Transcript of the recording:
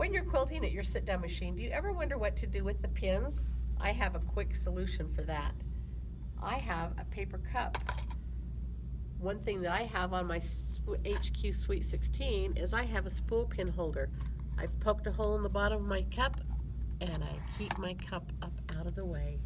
When you're quilting at your sit-down machine, do you ever wonder what to do with the pins? I have a quick solution for that. I have a paper cup. One thing that I have on my HQ Sweet 16 is I have a spool pin holder. I've poked a hole in the bottom of my cup and I keep my cup up out of the way.